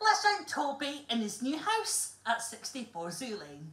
let's find Toby in his new house at 64 Zoo Lane.